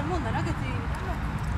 todo el mundo, ¿no? Que estoy invitando.